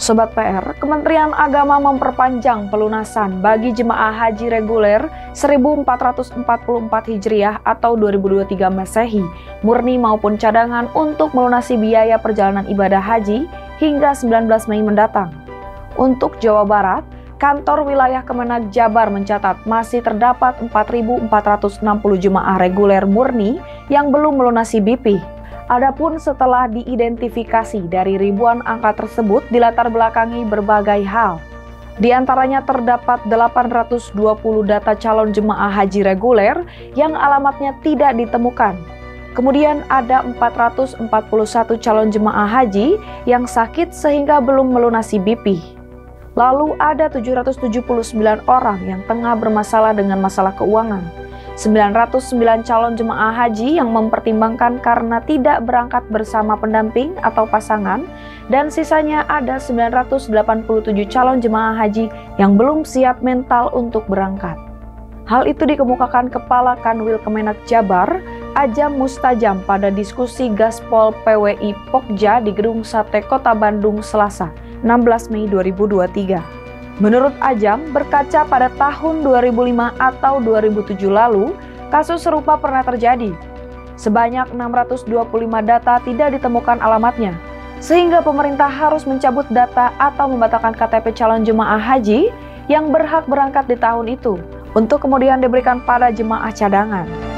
Sobat PR, Kementerian Agama memperpanjang pelunasan bagi jemaah haji reguler 1444 Hijriah atau 2023 Masehi, murni maupun cadangan untuk melunasi biaya perjalanan ibadah haji hingga 19 Mei mendatang. Untuk Jawa Barat, Kantor Wilayah Kemenag Jabar mencatat masih terdapat 4.460 jemaah reguler murni yang belum melunasi BP Adapun setelah diidentifikasi dari ribuan angka tersebut dilatar belakangi berbagai hal. Di antaranya terdapat 820 data calon jemaah haji reguler yang alamatnya tidak ditemukan. Kemudian ada 441 calon jemaah haji yang sakit sehingga belum melunasi BP. Lalu ada 779 orang yang tengah bermasalah dengan masalah keuangan. 909 calon jemaah haji yang mempertimbangkan karena tidak berangkat bersama pendamping atau pasangan dan sisanya ada 987 calon jemaah haji yang belum siap mental untuk berangkat. Hal itu dikemukakan Kepala Kanwil Kemenak Jabar, Ajam Mustajam pada diskusi Gaspol PWI Pokja di Gedung Sate Kota Bandung Selasa, 16 Mei 2023. Menurut Ajam, berkaca pada tahun 2005 atau 2007 lalu, kasus serupa pernah terjadi. Sebanyak 625 data tidak ditemukan alamatnya, sehingga pemerintah harus mencabut data atau membatalkan KTP calon jemaah haji yang berhak berangkat di tahun itu, untuk kemudian diberikan pada jemaah cadangan.